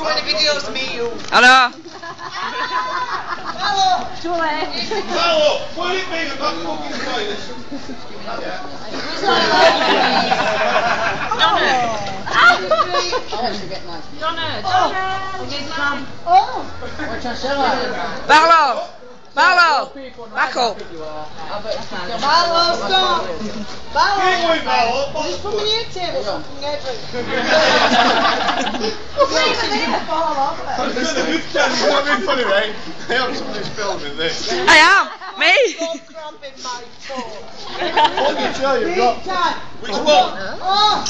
showing the videos to me, you. Hello. Julie. Hello, what do you mean about fucking toilets? Donna, Donna. Barrow. Barrow. Back up. Marlo, stop. Keep Marlo. going, Marlo. Just put me in table fucking every. I'm gonna be telling you something funny, right? I am somebody's filming this. I am. Me. Got cramp in my toe. Let me tell you, Big which one? Oh.